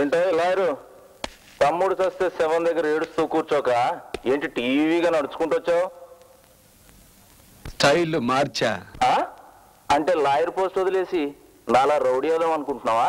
ఏంటో లాయరు? తమ్ముడు చస్తే శవం దగ్గర ఏడుస్తూ కూర్చోక ఏంటి టీవీగా నడుచుకుంటూ వచ్చావు? స్టైల్ మార్చా? అంటే లాయర్ పోస్ట్ వదిలేసి నాలా రౌడీ అవుదాం అనుకుంటున్నావా?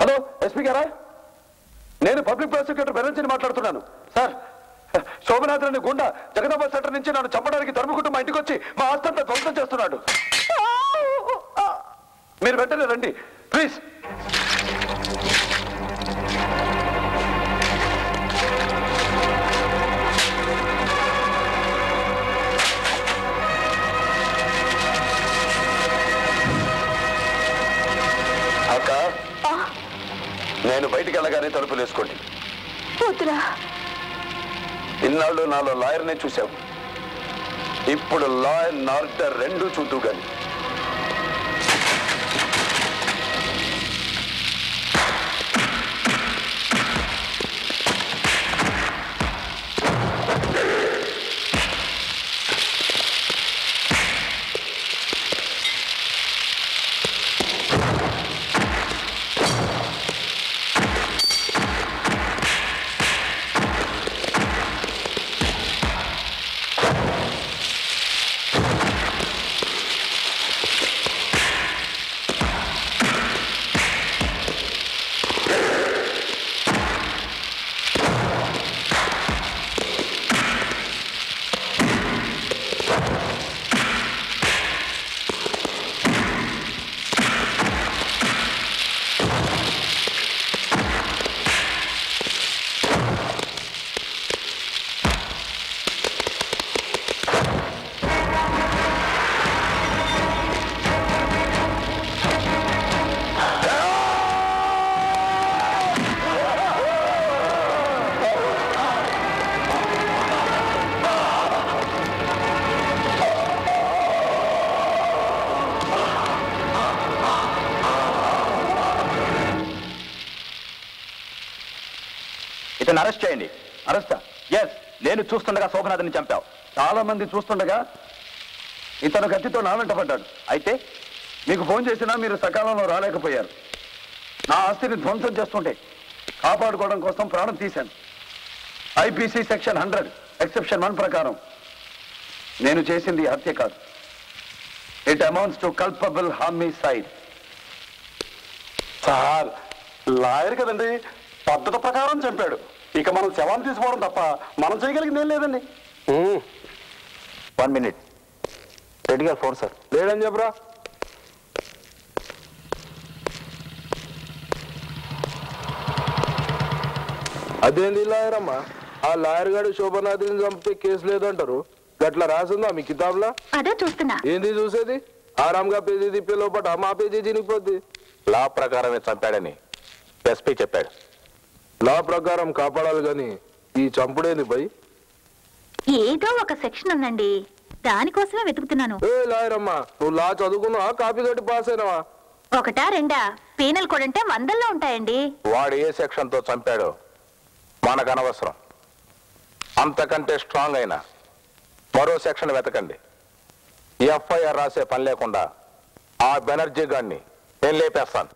హలో ఎస్పీ గారా? నేను పబ్లిక్ ప్రాసిక్యూటర్ బెరంచిని మాట్లాడుతున్నాను. సార్ శోభనాథుని గుండా జగదాబాద్ సెంటర్ నుంచి నన్ను చంపడానికి తరుముకుంటూ మా ఇంటికి వచ్చి మా ఆస్తంతా ధ్వంసం చేస్తున్నాడు. మీరు వెంటనే రండి. ప్లీజ్. వెళ్ళగానే తలుపులు వేసుకోండి. వద్దురా. ఇన్నాళ్ళు నాలో లాయర్నే చూశావు. ఇప్పుడు లాయర్ నార్డర్ రెండు చూద్దు గాని. ఇతను అరెస్ట్ చేయండి. అరెస్టా? ఎస్ నేను చూస్తుండగా శోభనాథుని చంపావు. చాలా మంది చూస్తుండగా ఇతను కత్తితో నా వెంట పడ్డాడు. అయితే మీకు ఫోన్ చేసినా మీరు సకాలంలో రాలేకపోయారు. నా ఆస్తిని ధ్వంసం చేస్తుంటే కాపాడుకోవడం కోసం ప్రాణం తీశాను. IPC section hundred exception one ప్రకారం నేను చేసింది హత్య కాదు. It amounts to culpable homicide sir lawyer కదండి. పద్ధతి ప్రకారం చంపాడు. ఇక మనం శవాన్ని తీసుకోవడం తప్ప మనం చేయగలిగింది ఏం లేదండి. వన్ మినిట్ రెడ్డి గారు ఫోన్ సార్. లేదని చెప్పరా? అదేంది లాయర్ అమ్మా ఆ లాయర్ గారు శోభనాథిని చంపితే కేసు లేదంటారు. గట్లా రాసిందా మీ కితాబ్లా? అదే చూస్తున్నా. ఏంది చూసేది? ఆరాంగా పేజీ తిప్పే లోపల మా పేజీ చినిగిపోద్ది లా ప్రకారమే చంపాడని ఎస్పీ చెప్పాడు. లా ప్రకారం కాపాడాలి గాని ఈ చంపుడేంది బై? ఏదో ఒక సెక్షన్ ఉందండి. దానికోసమే వెతుకుతున్నాను. ఏ నువ్వు లా చదువుకున్నావా కాపీ కట్టి పాస్ అయినావా? ఒకటా రెండా? పీనల్ కూడా అంటే వందల్లో ఉంటాయండి. వాడు ఏ సెక్షన్తో చంపాడో మనకు అనవసరం అంతకంటే స్ట్రాంగ్ అయిన మరో సెక్షన్ వెతకండి. ఎఫ్ఐఆర్ రాసే పని లేకుండా ఆ బెనర్జీ గాడిని నేను లేపేస్తాను.